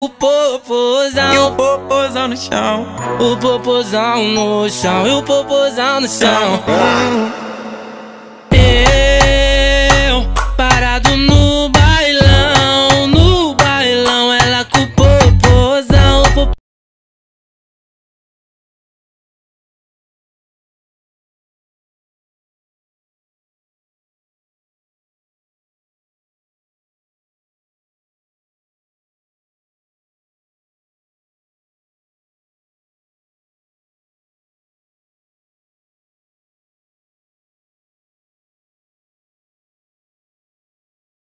O popozão. E o popozão no chão. O popozão no chão. E o popozão no chão. Hum.